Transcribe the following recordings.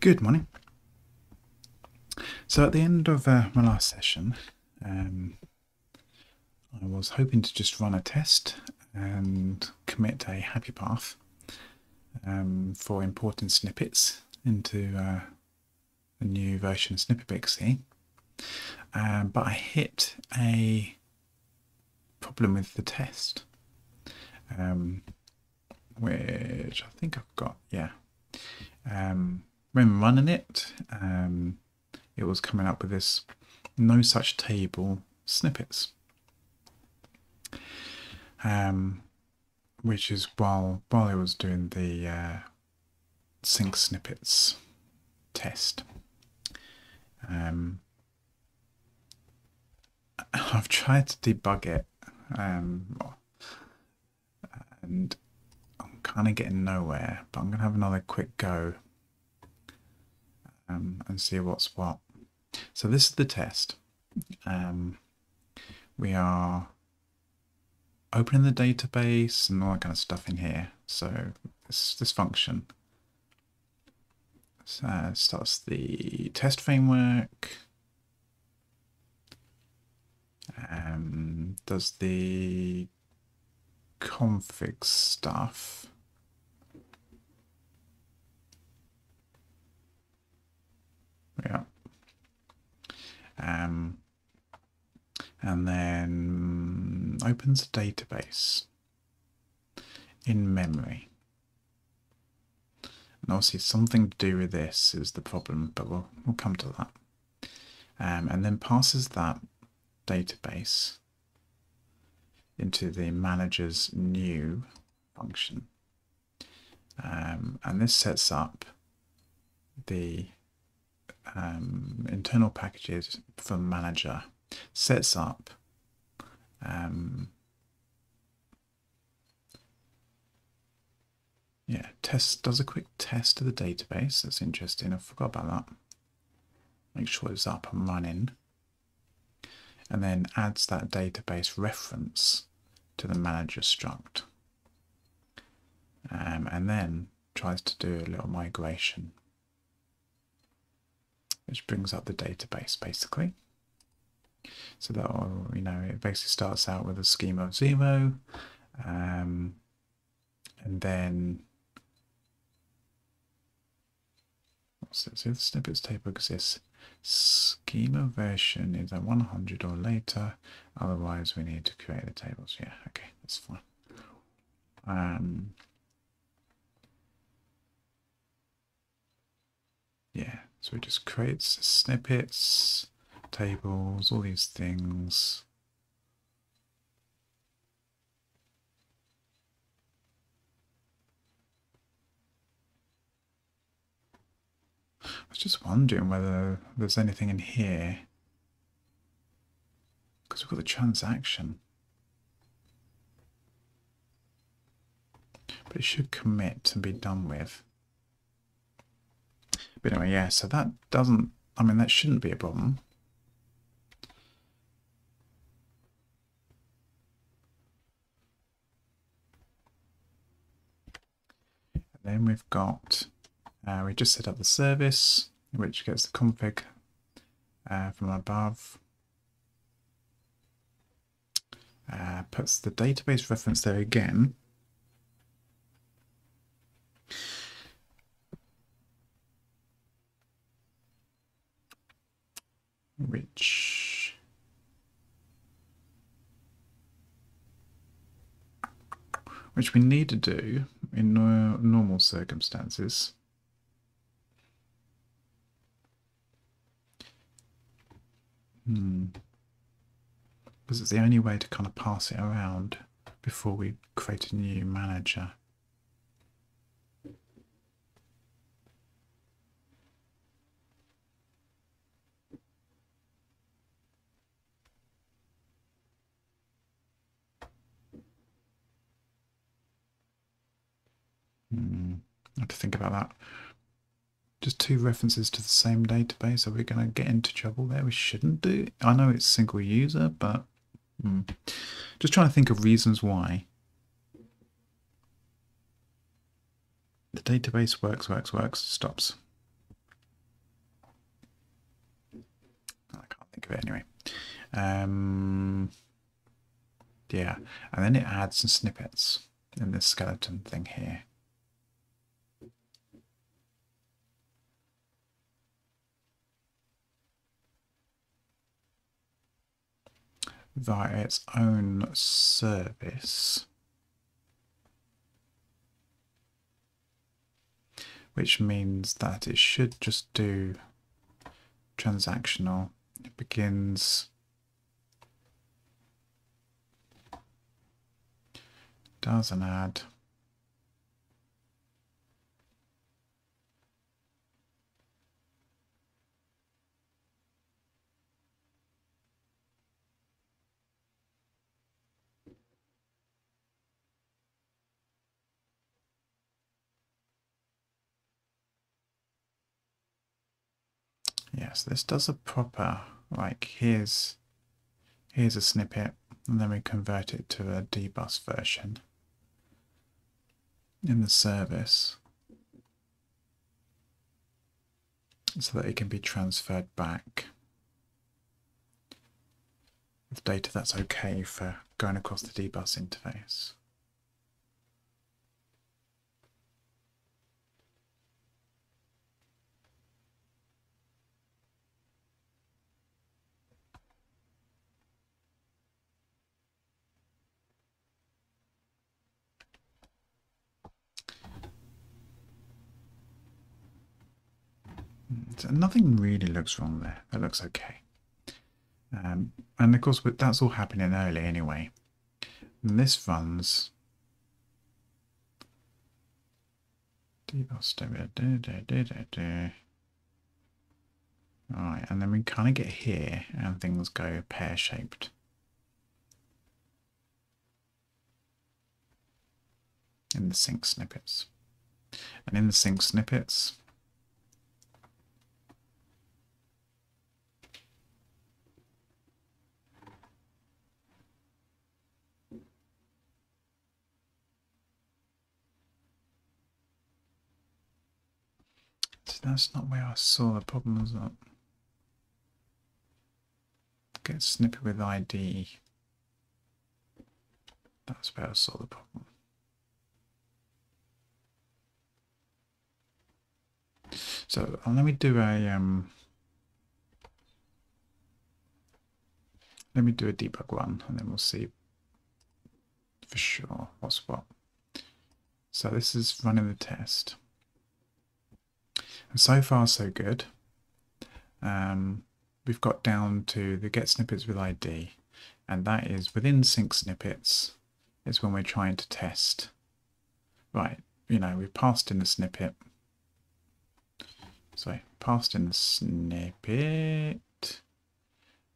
Good morning. So at the end of uh, my last session, um, I was hoping to just run a test and commit a happy path um, for importing snippets into uh, a new version of Snippet Pixie. Um, but I hit a problem with the test, um, which I think I've got, yeah. Um, when running it, um, it was coming up with this no such table snippets. Um, which is while while I was doing the uh, sync snippets test. Um, I've tried to debug it, um, and I'm kind of getting nowhere. But I'm gonna have another quick go um, and see what's what. So this is the test. Um, we are opening the database and all that kind of stuff in here. So this this function uh, starts the test framework. Um, does the config stuff. Yeah. Um, and then opens a database in memory. And obviously something to do with this is the problem, but we'll, we'll come to that. Um, and then passes that database into the manager's new function. Um, and this sets up the um, internal packages for manager sets up um, yeah test does a quick test of the database. That's interesting. I forgot about that. Make sure it's up and running. And then adds that database reference to the manager struct. Um, and then tries to do a little migration which brings up the database basically. So that will, you know, it basically starts out with a schema of zero, um, and then? So the snippets table exists. Schema version is at 100 or later. Otherwise, we need to create the tables. Yeah, okay, that's fine. Um, yeah, so it just creates snippets, tables, all these things. I was just wondering whether there's anything in here. Because we've got the transaction. But it should commit and be done with. But anyway, yeah, so that doesn't, I mean, that shouldn't be a problem. And then we've got, uh, we just set up the service, which gets the config uh, from above. Uh, puts the database reference there again. Which which we need to do in no, normal circumstances. Hmm. Because it's the only way to kind of pass it around before we create a new manager. two references to the same database. Are we going to get into trouble there? We shouldn't do. I know it's single user, but hmm. just trying to think of reasons why. The database works, works, works, stops. I can't think of it anyway. Um, yeah, and then it adds some snippets in this skeleton thing here. Via its own service, which means that it should just do transactional. It begins does an add Yes, this does a proper, like here's, here's a snippet, and then we convert it to a dbus version in the service so that it can be transferred back with data that's okay for going across the dbus interface. So nothing really looks wrong there. That looks okay. Um, and of course, that's all happening early anyway. And this runs. Alright, and then we kind of get here and things go pear shaped. In the sync snippets. And in the sync snippets, that's not where I saw the problem was that get snippy with ID. That's where I saw the problem. So uh, let me do a um, let me do a debug one and then we'll see for sure what's what. So this is running the test. So far, so good. Um, we've got down to the get snippets with ID, and that is within sync snippets is when we're trying to test. Right, you know, we've passed in the snippet. Sorry, passed in the snippet.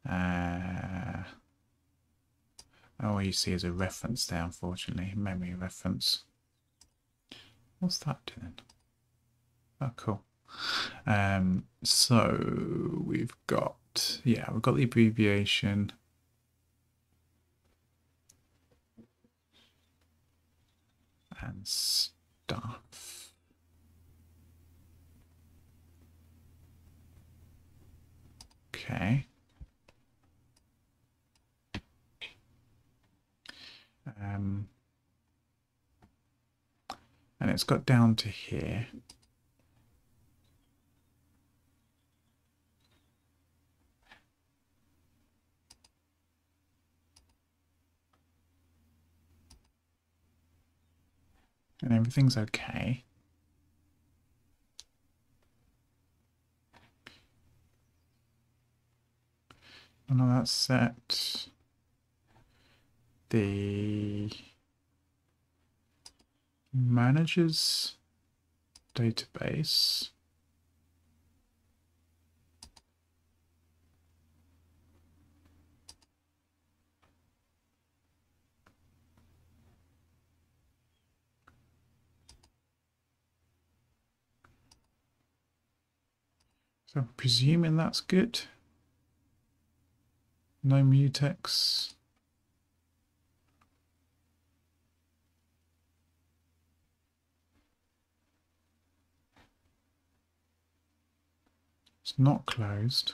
Uh, all you see is a reference there, unfortunately, memory reference. What's that doing? Oh, cool. Um, so we've got, yeah, we've got the abbreviation. And stuff. Okay. Um, and it's got down to here. And everything's okay. And all that's set. The managers database So I'm presuming that's good. No mutex. It's not closed.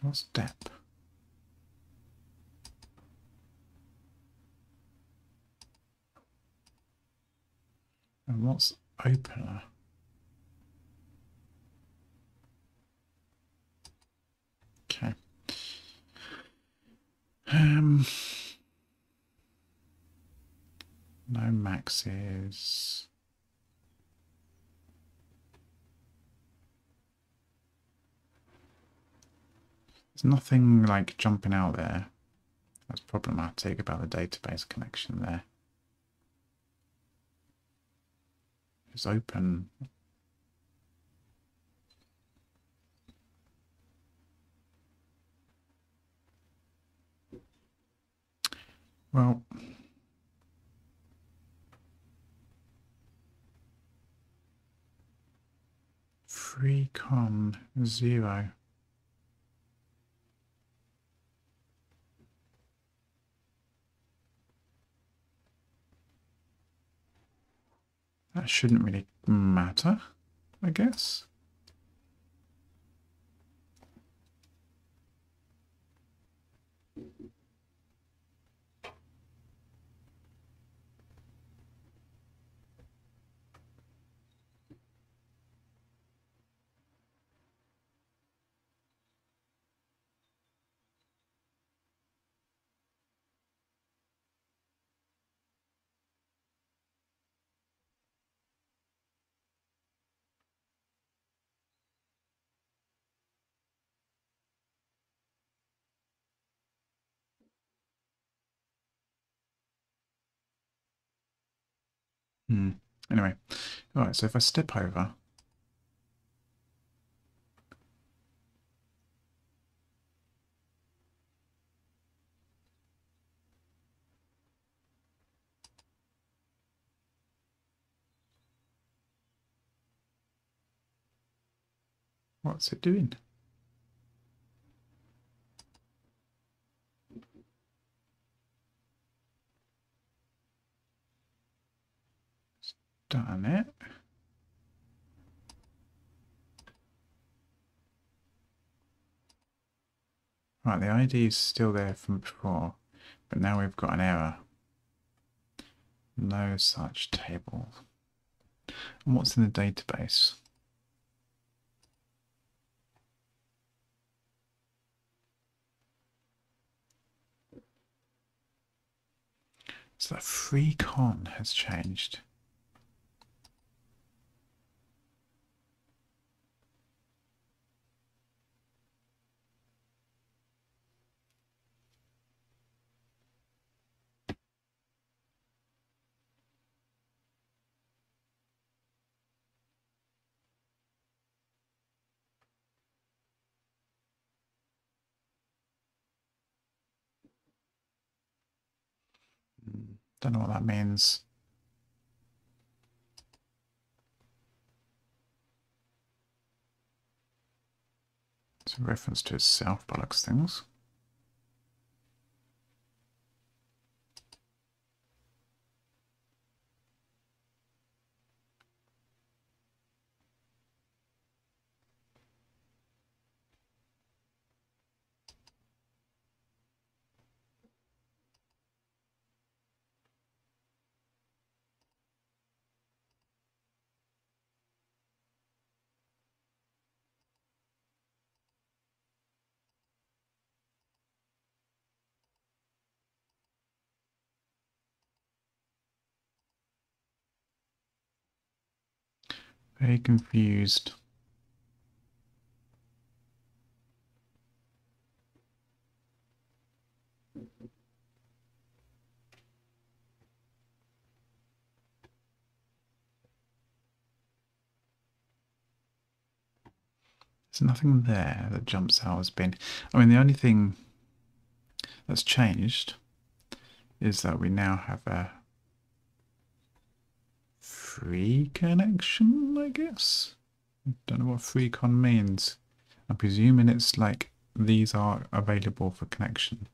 What's dep? And what's opener? Okay. Um, no maxes. There's nothing like jumping out there that's problematic about the database connection there. It's open. Well, free con zero. That shouldn't really matter, I guess. Hmm. Anyway, all right. So if I step over, what's it doing? Done it. Right, the ID is still there from before, but now we've got an error. No such table. And what's in the database? So that free con has changed. Don't know what that means. It's a reference to itself, bollocks things. Very confused. There's nothing there that jumps out as being. I mean, the only thing that's changed is that we now have a free connection, I guess. I don't know what FreeCon means. I'm presuming it's like these are available for connection.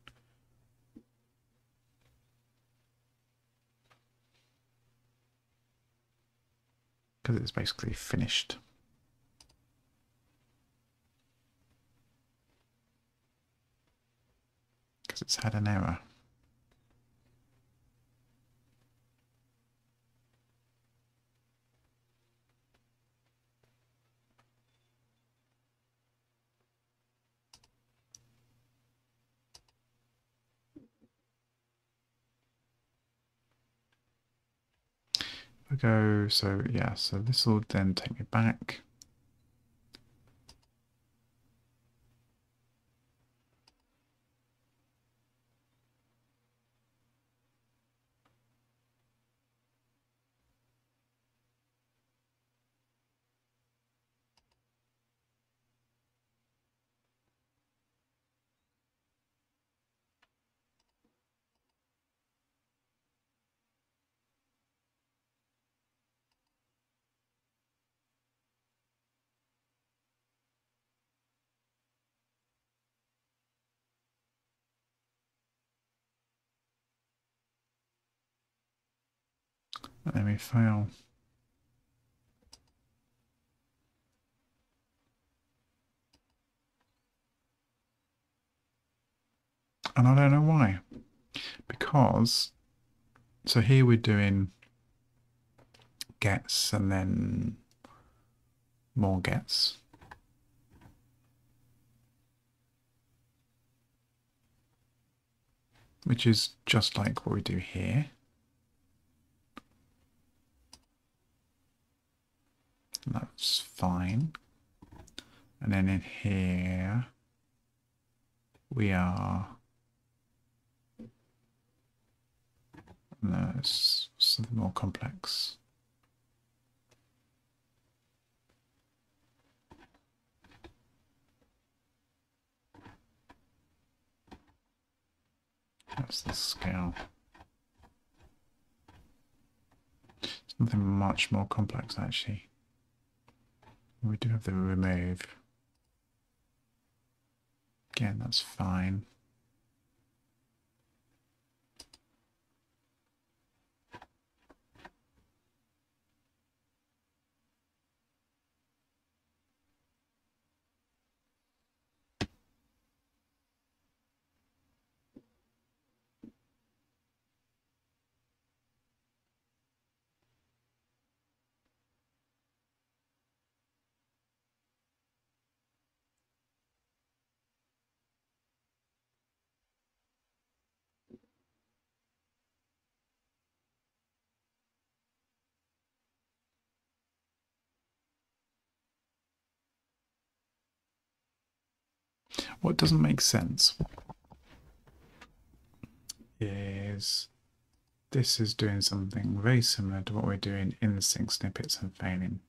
Because it's basically finished. because it's had an error. Go, so yeah, so this will then take me back. Me fail. And I don't know why. Because, so here we're doing gets and then more gets. Which is just like what we do here. That's fine. And then in here, we are no, it's something more complex. That's the scale. It's nothing much more complex actually. We do have the remove. Again, that's fine. What doesn't make sense is this is doing something very similar to what we're doing in the sync snippets and failing.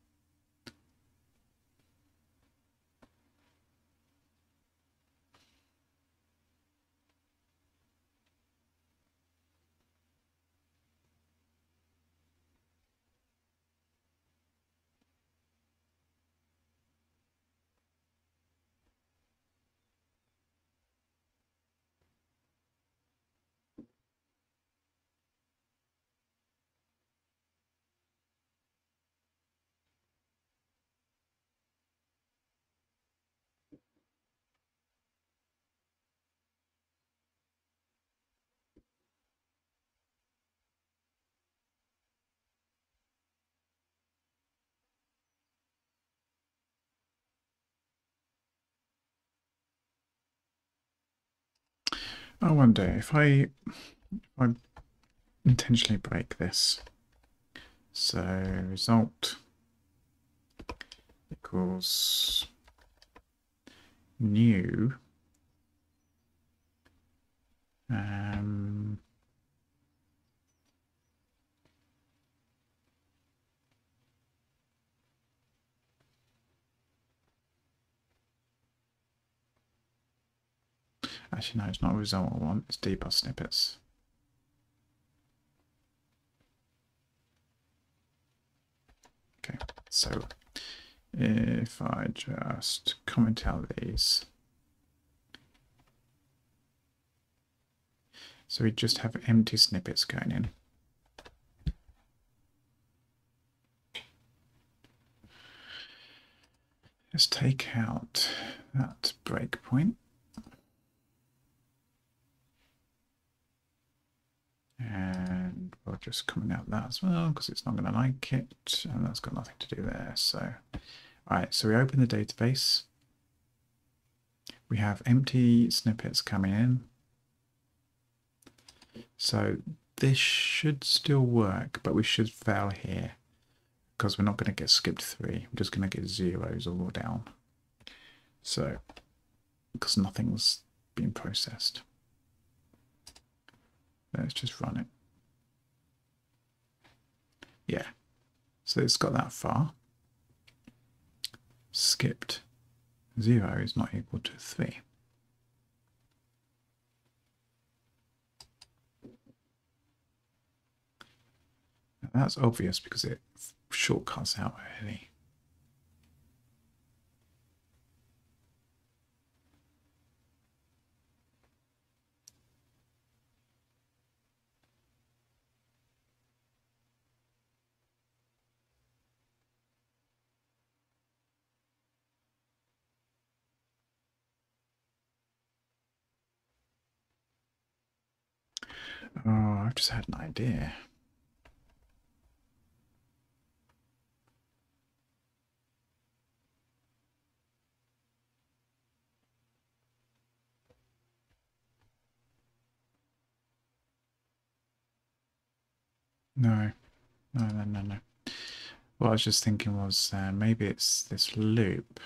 I wonder if I, if I intentionally break this. So result equals new um, Actually, no, it's not a result I want, it's debug snippets. Okay, so if I just comment out these. So we just have empty snippets going in. Let's take out that breakpoint. Just comment out that as well because it's not going to like it and that's got nothing to do there. So, all right, so we open the database. We have empty snippets coming in. So this should still work, but we should fail here because we're not going to get skipped three. We're just going to get zeros all down. So, because nothing's been processed. Let's just run it. Yeah. So it's got that far. Skipped 0 is not equal to 3. Now that's obvious because it shortcuts out early. Oh, I've just had an idea. No, no, no, no, no. What I was just thinking was uh, maybe it's this loop.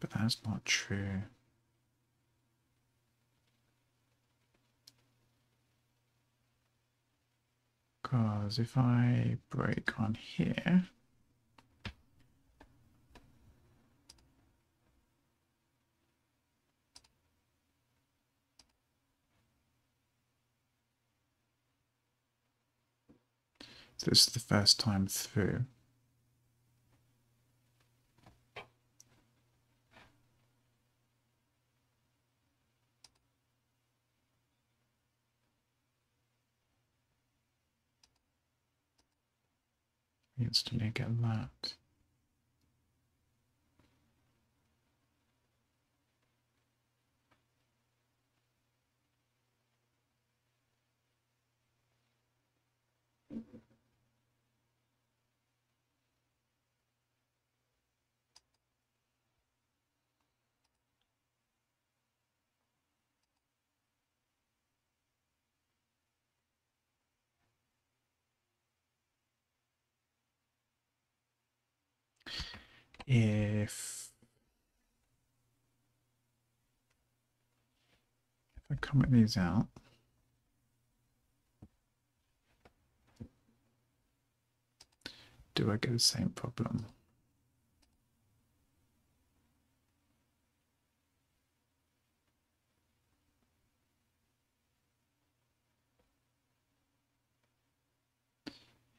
But that's not true. Because if I break on here, this is the first time through. Instantly get that. Eh, if if I comment these out. Do I get the same problem?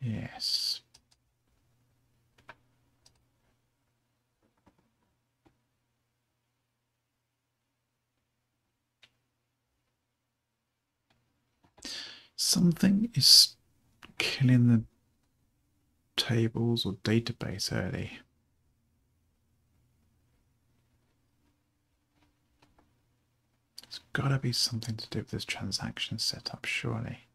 Yes something is killing the tables or database early. There's got to be something to do with this transaction setup, surely.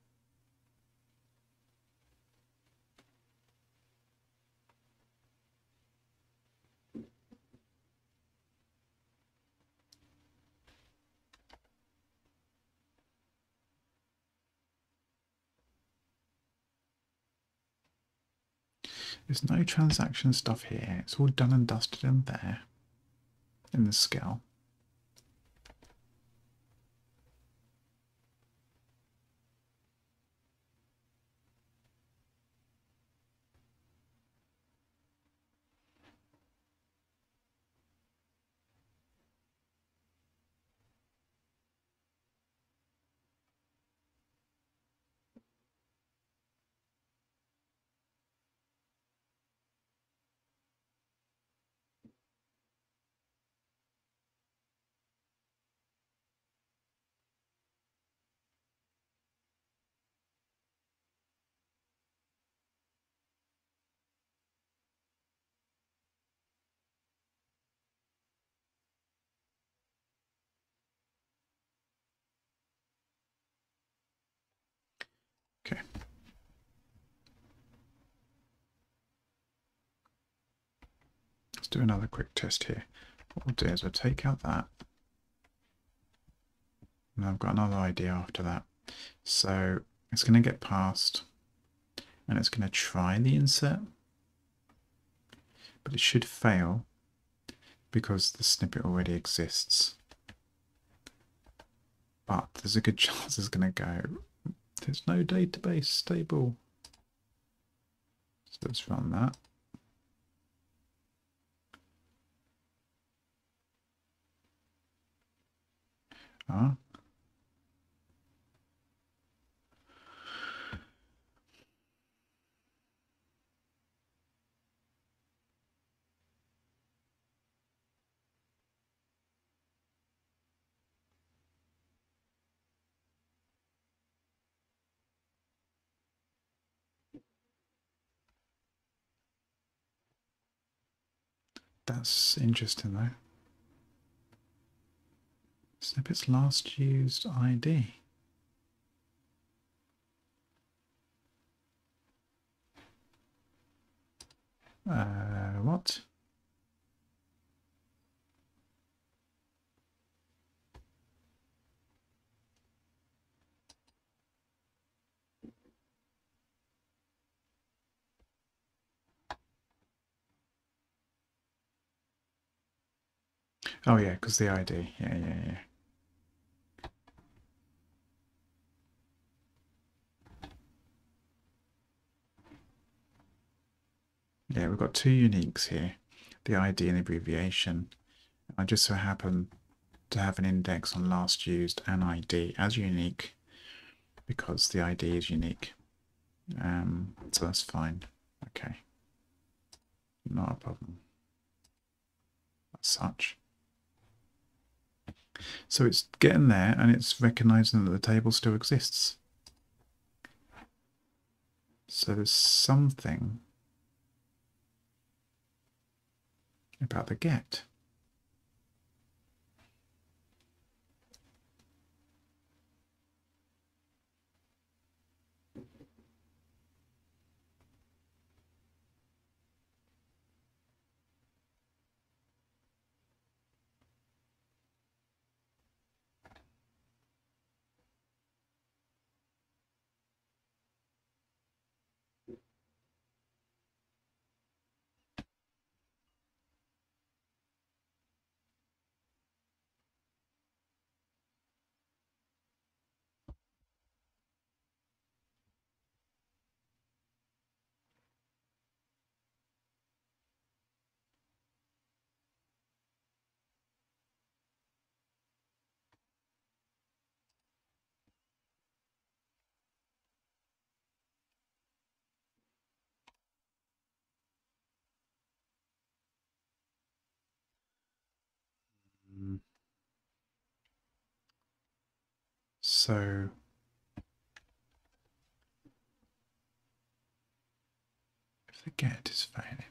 There's no transaction stuff here. It's all done and dusted in there. In the scale. Do another quick test here. What we'll do is we'll take out that. And I've got another idea after that. So it's going to get past and it's going to try the insert. But it should fail because the snippet already exists. But there's a good chance it's going to go, there's no database stable. So let's run that. Ah. That's interesting though. Snippets last used ID. Uh, what? Oh yeah, because the ID. Yeah, yeah, yeah. Yeah, we've got two uniques here, the ID and the abbreviation. I just so happen to have an index on last used and ID as unique because the ID is unique. Um, so that's fine. Okay. Not a problem. As such. So it's getting there and it's recognizing that the table still exists. So there's something about the get. So if the get is failing,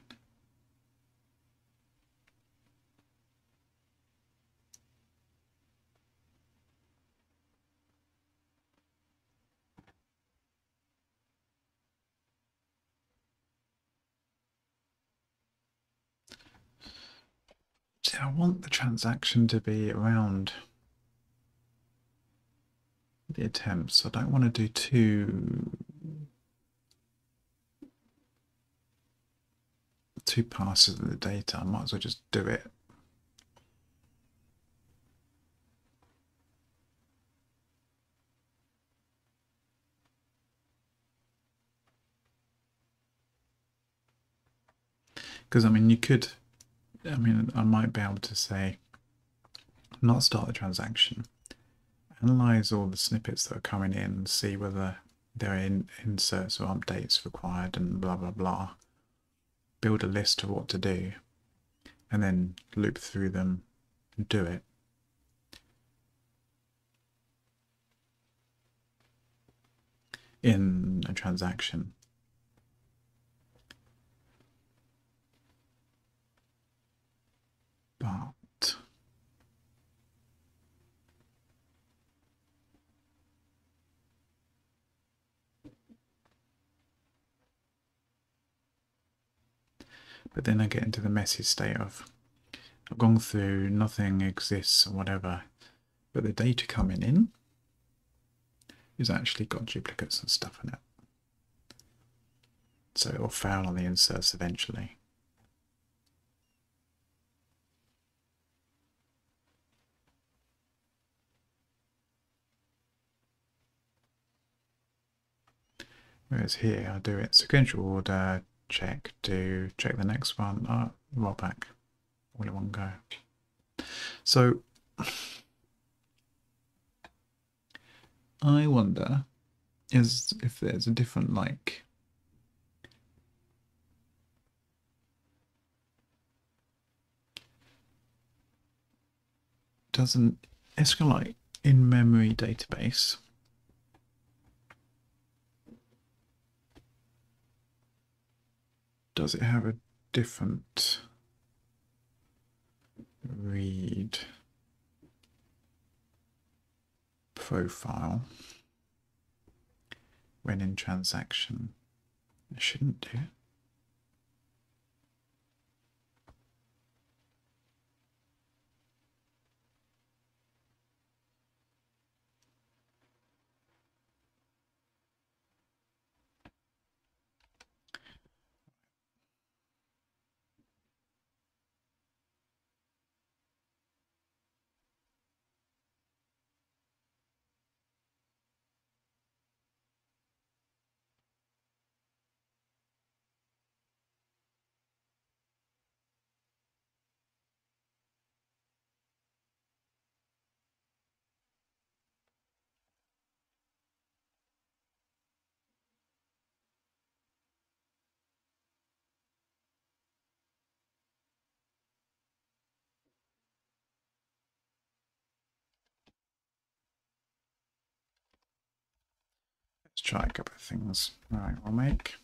See, I want the transaction to be around the attempts. I don't want to do two two passes of the data. I might as well just do it. Because I mean, you could. I mean, I might be able to say, not start the transaction analyze all the snippets that are coming in, and see whether there are in, inserts or updates required and blah blah blah. Build a list of what to do and then loop through them and do it. in a transaction. But But then I get into the messy state of I've gone through, nothing exists or whatever, but the data coming in is actually got duplicates and stuff in it. So it'll fail on the inserts eventually. Whereas here I do it sequential order, check, do, check the next one, uh, roll back, all in one go. So I wonder is if there's a different like doesn't SQLite in memory database does it have a different read profile when in transaction? It shouldn't do. Try a couple of things. Right, we'll make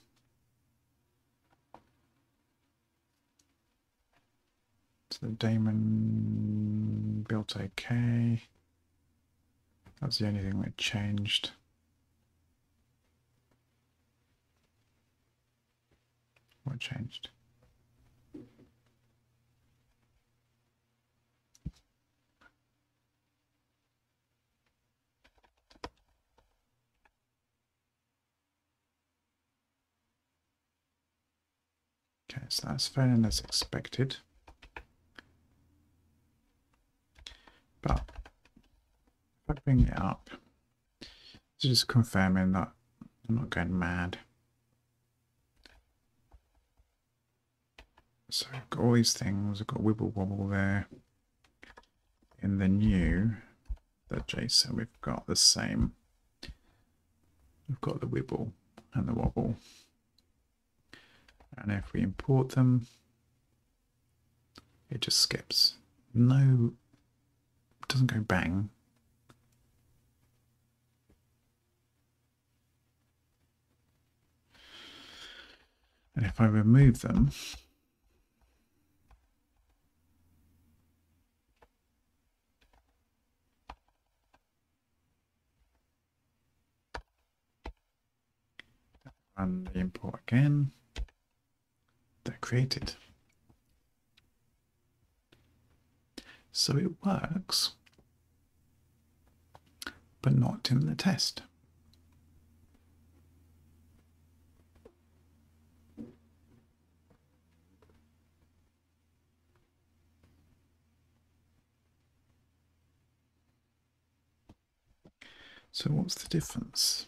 so the daemon built okay. That's the only thing that changed. What changed? Okay, so that's failing as expected. But if I bring it up, it's just confirming that I'm not going mad. So I've got all these things, I've got wibble wobble there. In the new, the JSON, we've got the same. We've got the wibble and the wobble. And if we import them, it just skips. No, doesn't go bang. And if I remove them, run the import again, they're created. So it works, but not in the test. So what's the difference?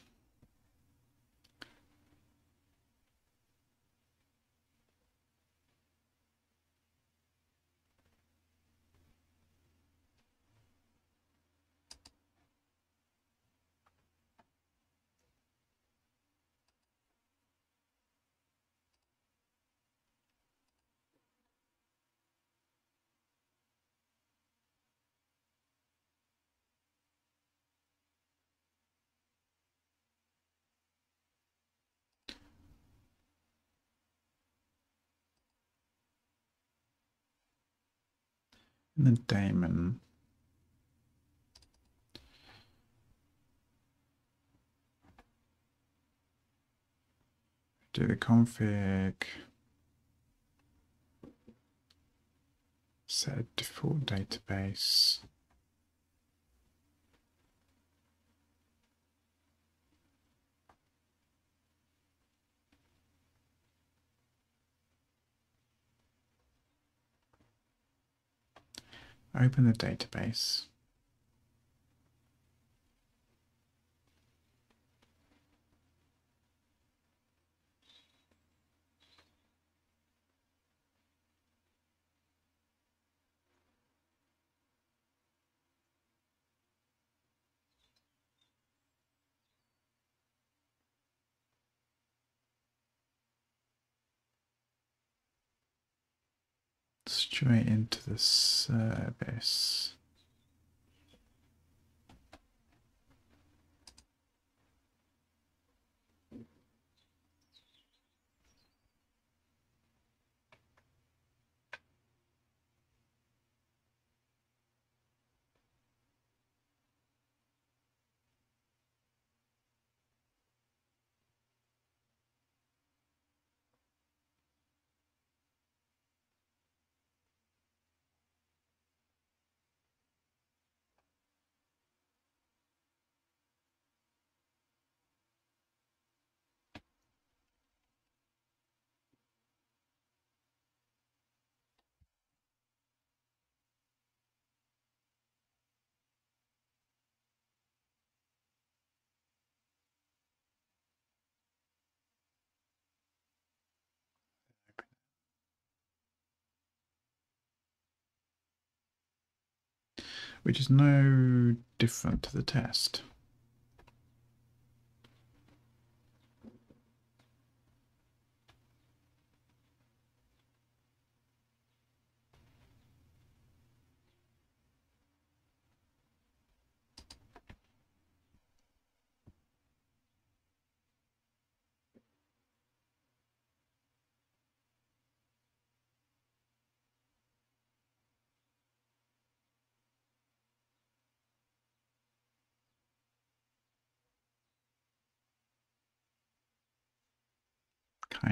and the daemon. Do the config. Set default database. Open the database. Straight into the service. Which is no different to the test.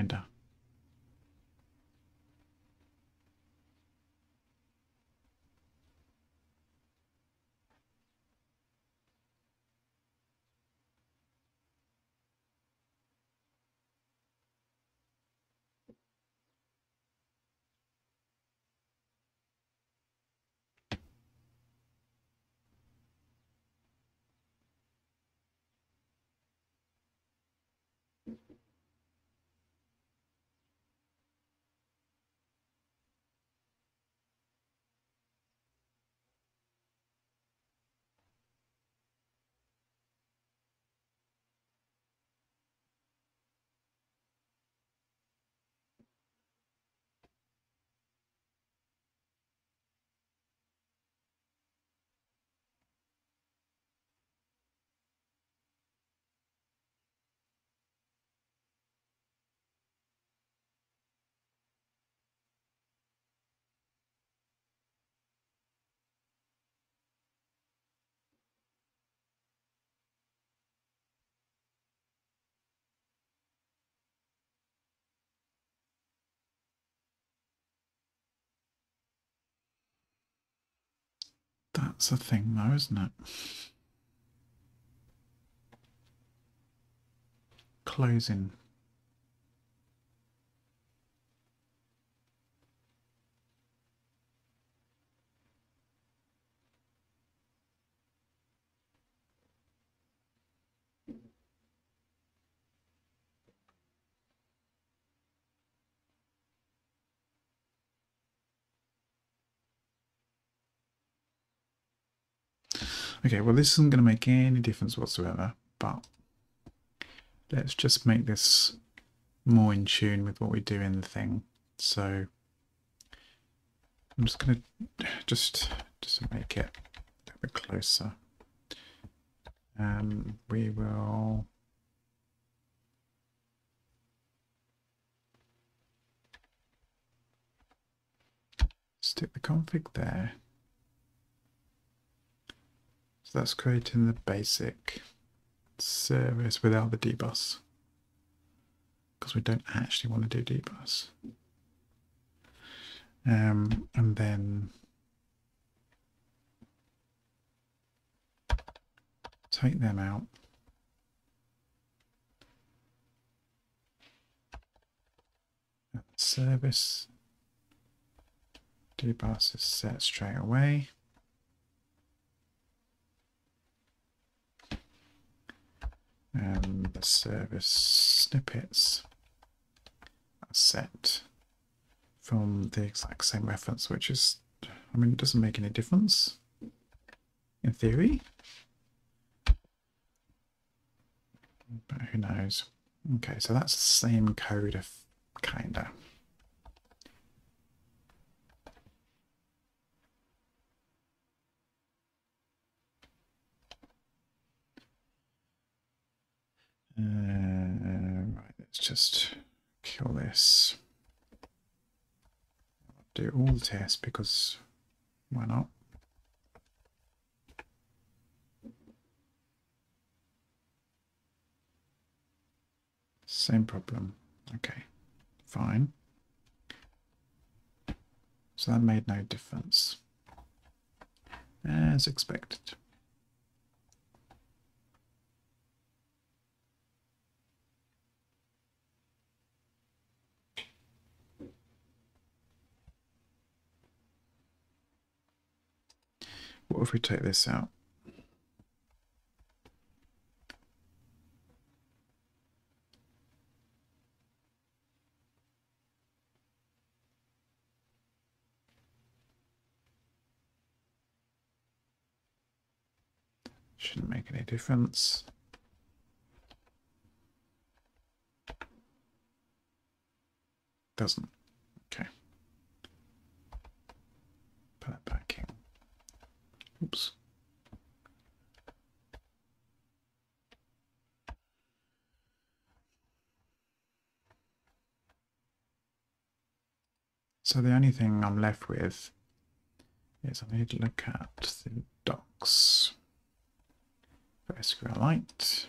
Kinda. That's a thing, though, isn't it? Closing. Okay, well, this isn't going to make any difference whatsoever, but let's just make this more in tune with what we do in the thing. So I'm just going to just just make it a little bit closer. Um, we will stick the config there. So that's creating the basic service without the dbus because we don't actually want to do dbus. Um, and then take them out. Service dbus is set straight away. And the service snippets are set from the exact same reference, which is, I mean, it doesn't make any difference in theory. But who knows? Okay, so that's the same code of kinda. Uh, right, let's just kill this. do all the tests because why not? Same problem. Okay, fine. So that made no difference. As expected. What if we take this out? Shouldn't make any difference. Doesn't. Okay. Put it back in. Oops. So the only thing I'm left with is I need to look at the docs for SQLite.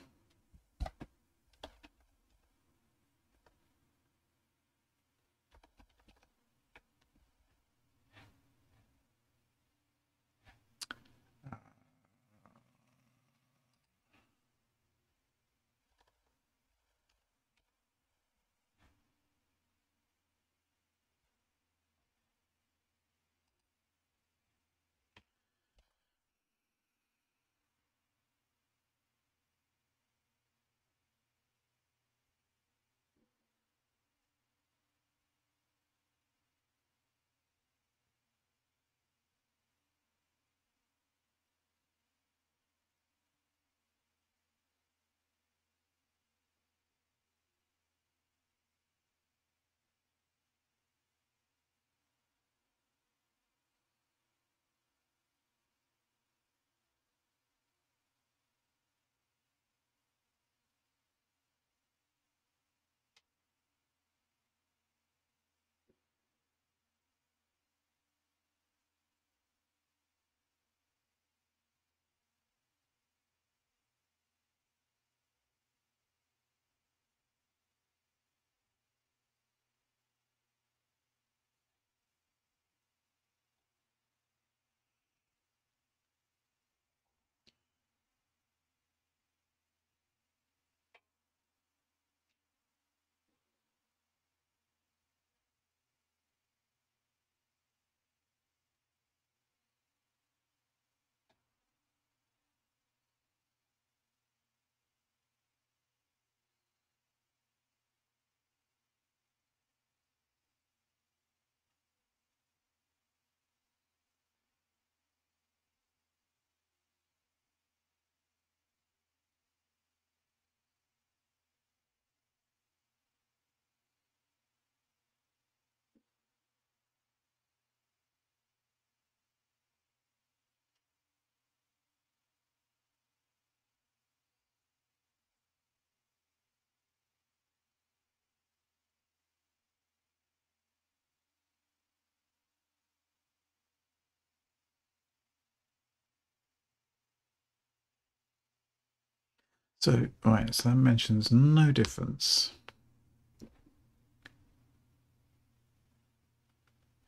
So, right, so that mentions no difference.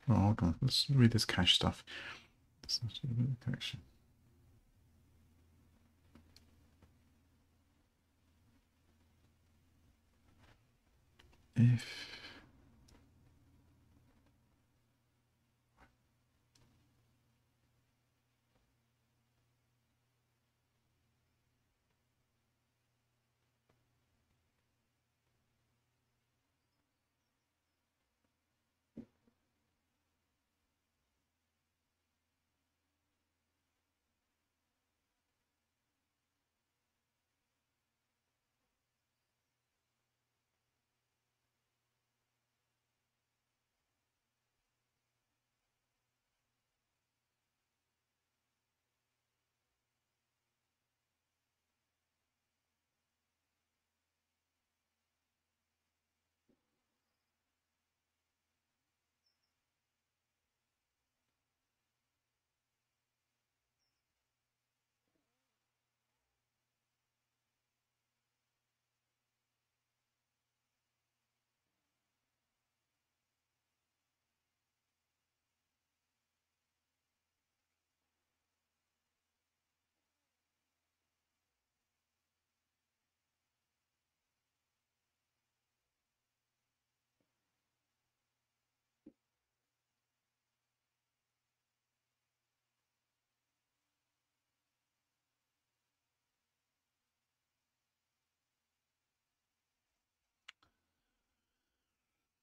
Oh, hold on. Let's read this cache stuff. Connection. If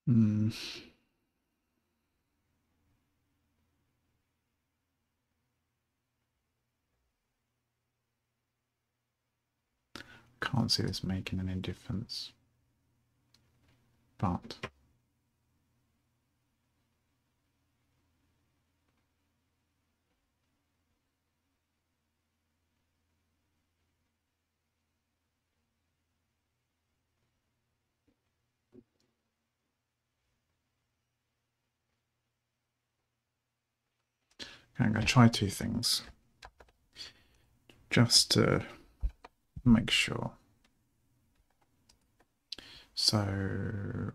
Hmm. Can't see this making any difference. But I'm going to try two things just to make sure. So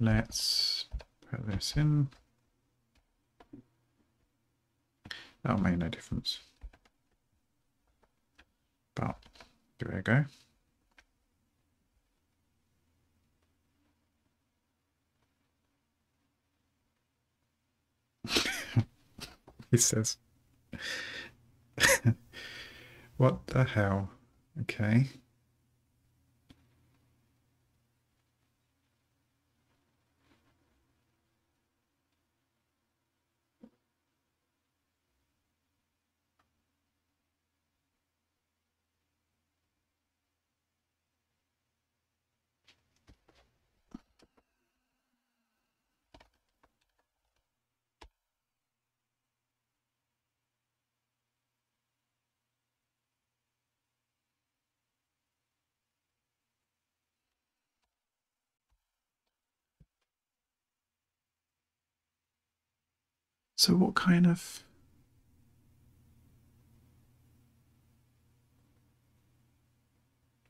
let's put this in. That'll make no difference. But it a go. he says. what the hell? Okay. So what kind of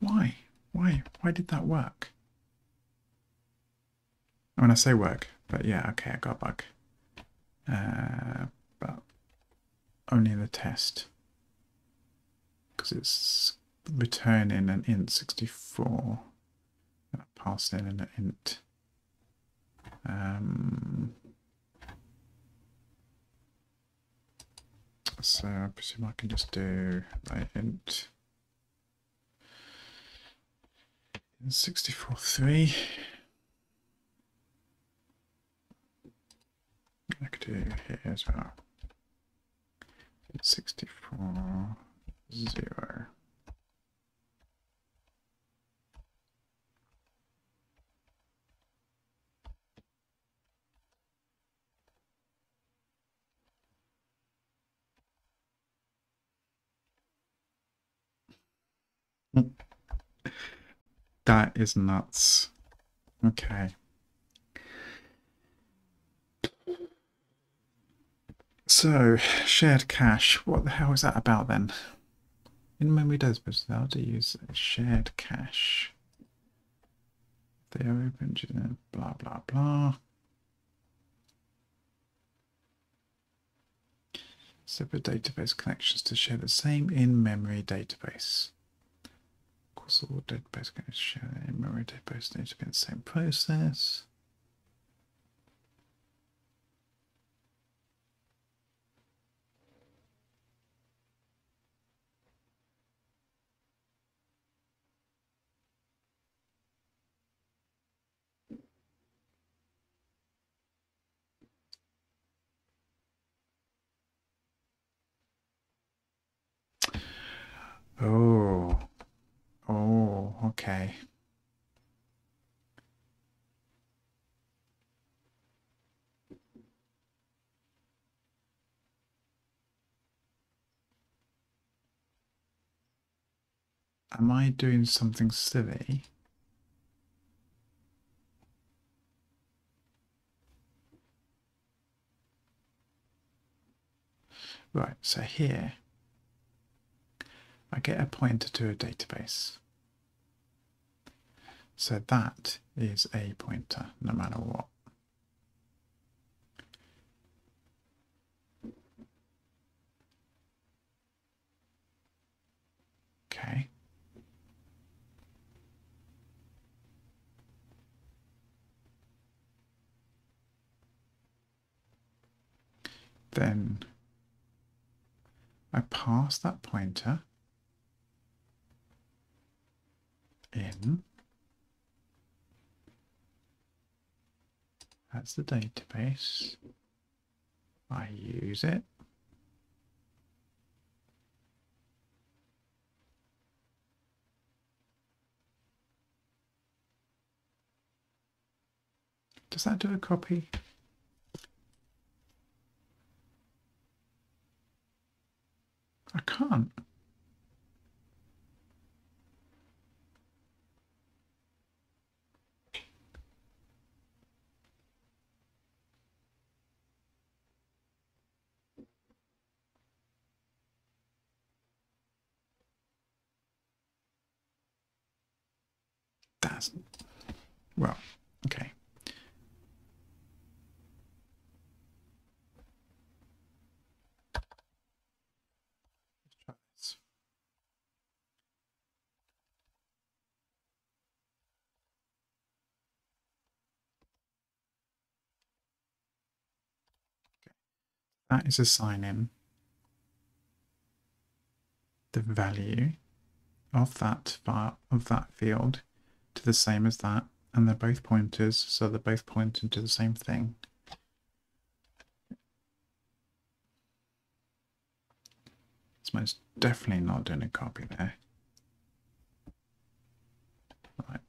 Why? Why? Why did that work? When I say work, but yeah, okay, I got a bug. Uh, but only the test. Because it's returning an int 64. And I pass in an int. Um, so I presume I can just do like int 64.3. I could do here as well. 64 0. That is nuts. Okay. So shared cache. What the hell is that about then? In memory database, how to use a shared cache. They are open, blah blah blah. Separate database connections to share the same in-memory database. Course, all database connections share the in-memory database need to be in the same process. Oh, okay. Am I doing something silly? Right, so here I get a pointer to a database. So that is a pointer no matter what. Okay. Then I pass that pointer in. That's the database. I use it. Does that do a copy? I can't. That's well, okay. Let's try this. That is assigning the value of that file, of that field to the same as that, and they're both pointers, so they're both pointing to the same thing. It's most definitely not doing a copy there. Right.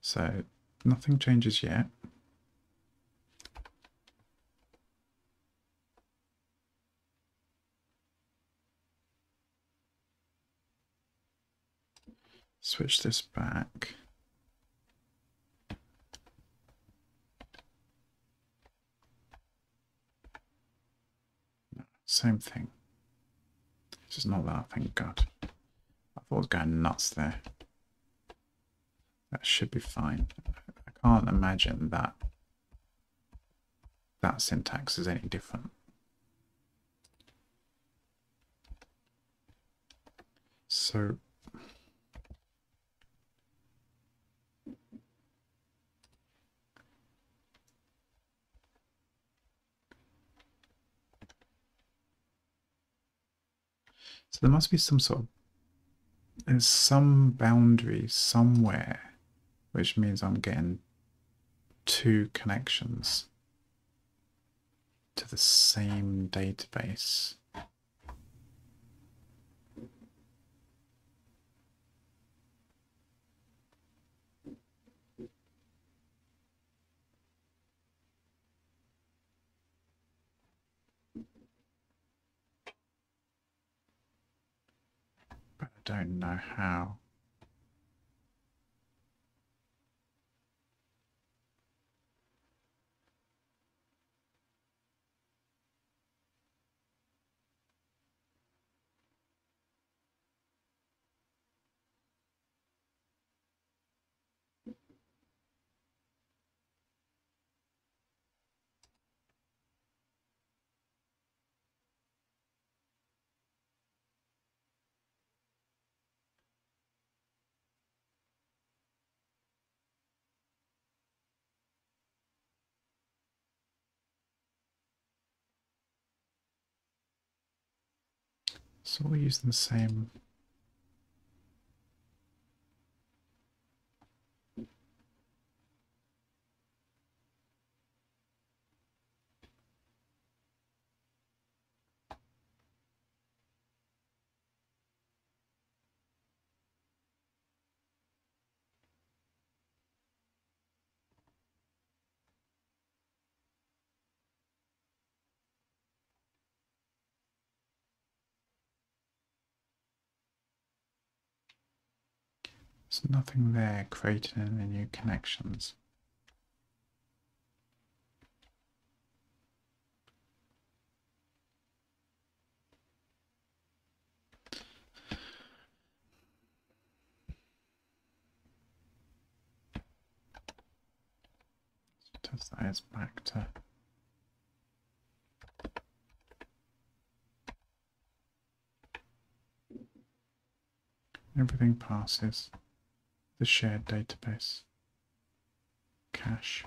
So nothing changes yet. Switch this back. same thing. This is not that, thank God. I thought I was going nuts there. That should be fine. I can't imagine that that syntax is any different. So So there must be some sort of there's some boundary somewhere, which means I'm getting two connections to the same database. Don't know how. So we're using the same There's nothing there creating any new connections. Does that is back to everything passes the shared database cache.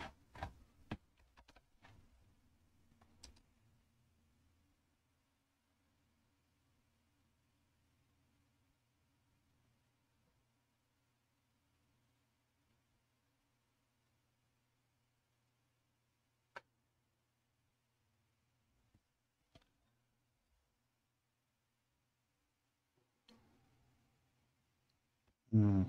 Hmm.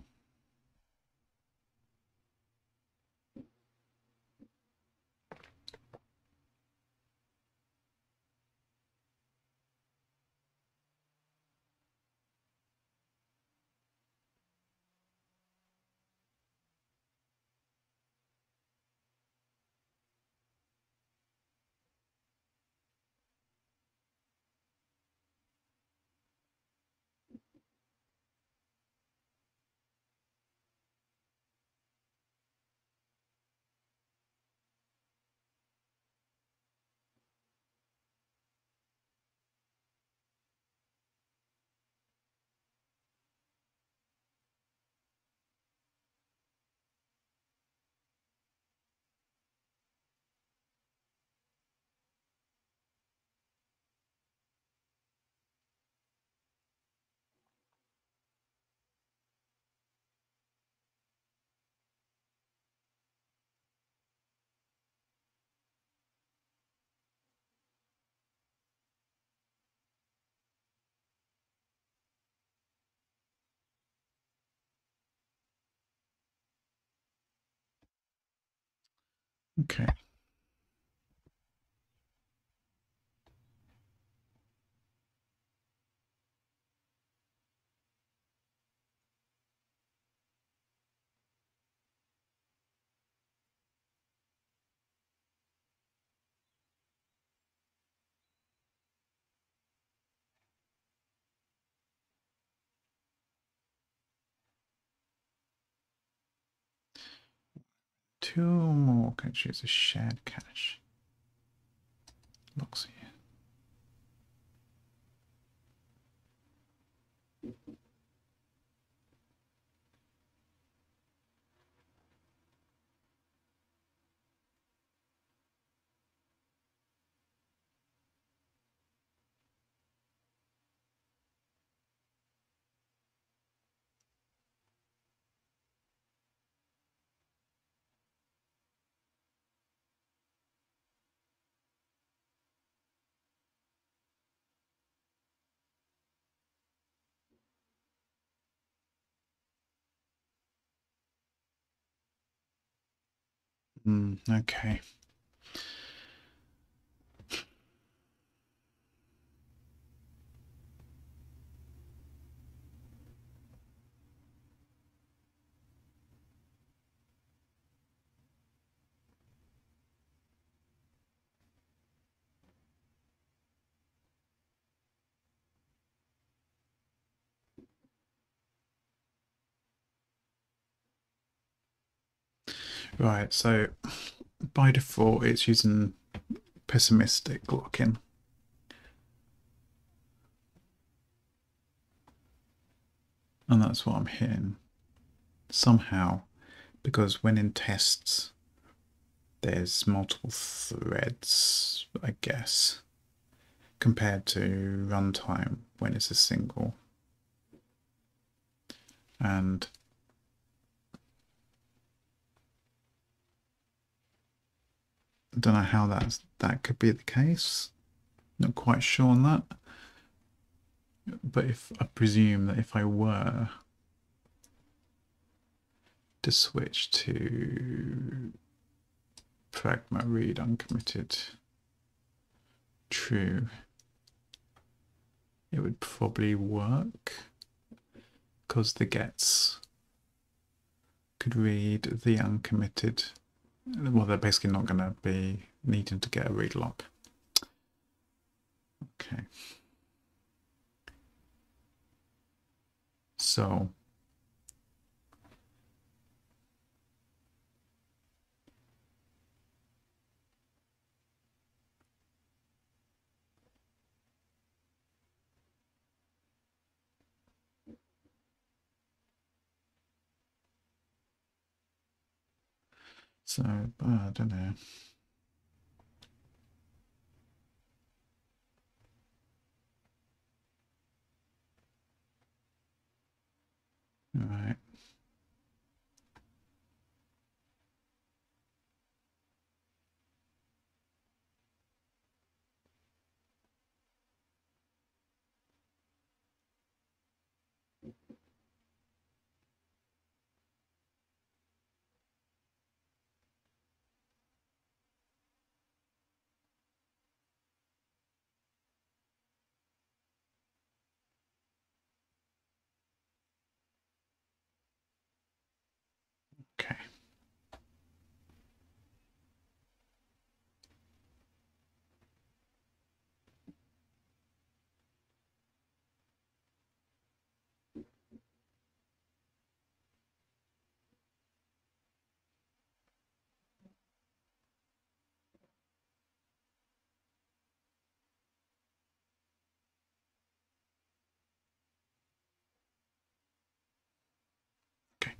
Okay. Two more choose a shared cache. Looks here. Mm, okay. Right, so by default it's using pessimistic locking. And that's what I'm hitting. Somehow, because when in tests, there's multiple threads, I guess. compared to runtime when it's a single. And I don't know how that's, that could be the case. Not quite sure on that. But if I presume that if I were to switch to pragma read uncommitted true, it would probably work because the gets could read the uncommitted. Well, they're basically not going to be needing to get a read lock. Okay. So So, I don't know. Right. Okay. Okay.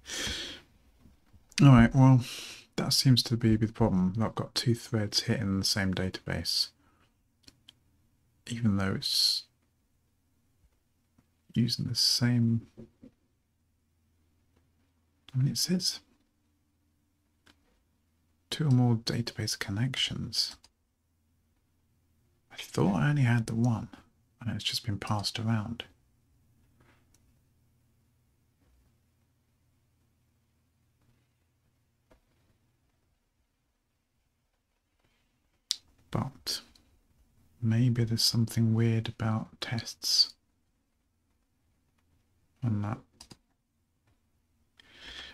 All right, well, that seems to be the problem. I've got two threads hitting the same database, even though it's using the same. I mean, it says two or more database connections. I thought I only had the one, and it's just been passed around. But maybe there's something weird about tests on that.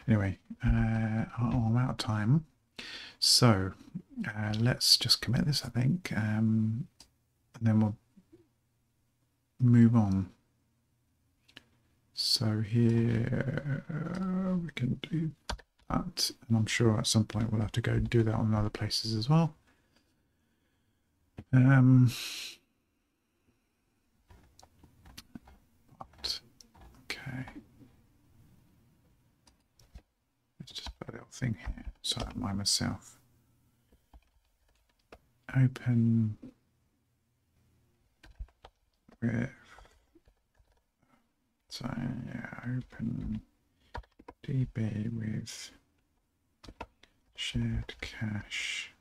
Anyway, uh, I'm out of time. So uh, let's just commit this, I think, um, and then we'll move on. So here uh, we can do that, and I'm sure at some point we'll have to go do that on other places as well. Um, but, okay. Let's just put a little thing here so I don't mind myself. Open with so yeah, open DB with shared cache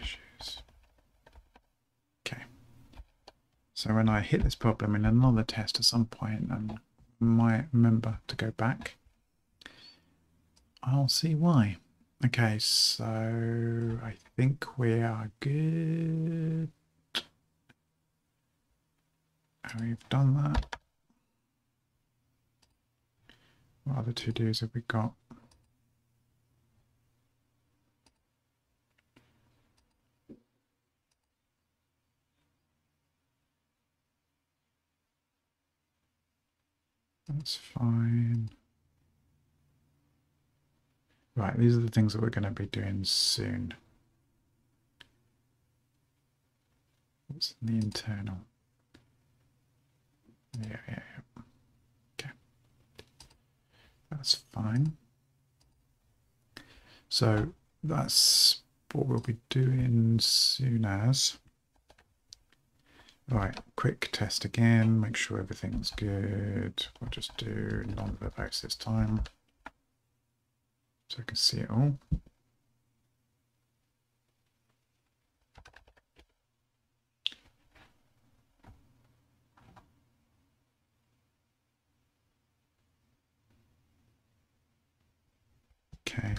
issues. Okay. So when I hit this problem in another test at some point, I might remember to go back, I'll see why. Okay, so I think we are good. We've done that. What other to-dos have we got? That's fine. Right, these are the things that we're going to be doing soon. What's in the internal? Yeah, yeah, yeah. That's fine. So that's what we'll be doing soon as. Right, quick test again, make sure everything's good. We'll just do non-verbose this time. So I can see it all. Okay,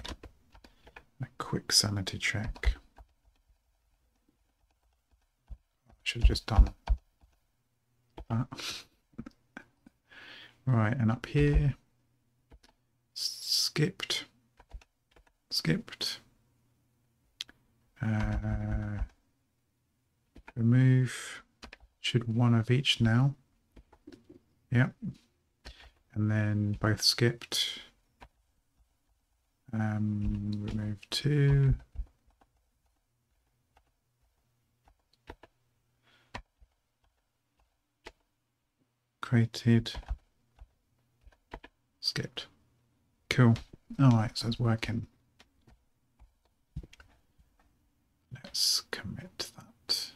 a quick sanity check. Should have just done that. right, and up here, skipped, skipped, uh, remove, should one of each now. Yep. And then both skipped. Um, remove two. Created. Skipped. Cool. Alright, so it's working. Let's commit that.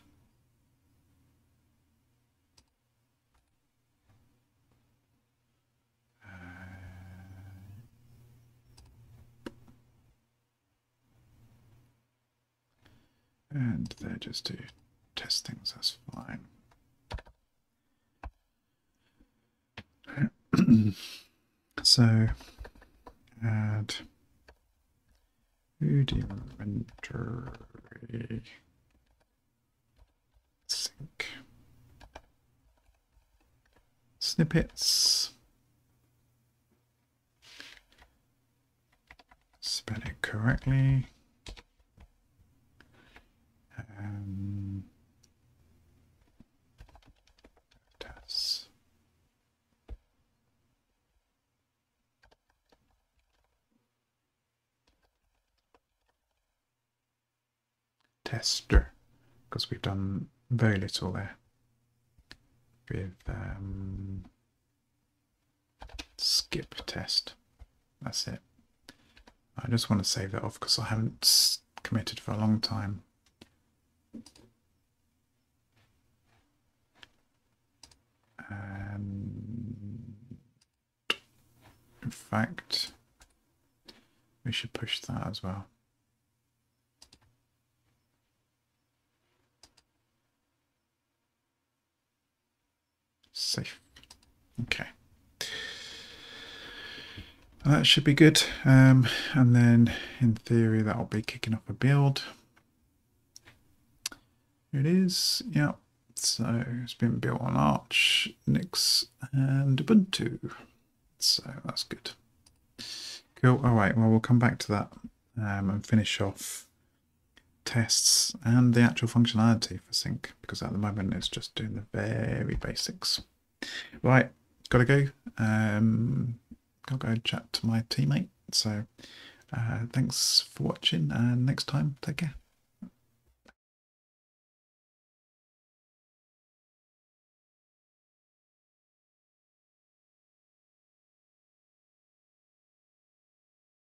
And there just to test things, that's fine. so add rudimentary sync snippets. Spell it correctly. Um, tests. Tester, because we've done very little there with um, skip test. That's it. I just want to save that off because I haven't committed for a long time. And in fact, we should push that as well. Safe. Okay. That should be good. Um, and then in theory, that'll be kicking off a build. It is. Yep. So it's been built on Arch, Nix, and Ubuntu. So that's good. Cool. All right. Well, we'll come back to that um, and finish off tests and the actual functionality for sync because at the moment it's just doing the very basics. Right. Got to go. Um, I'll go chat to my teammate. So uh, thanks for watching and next time, take care.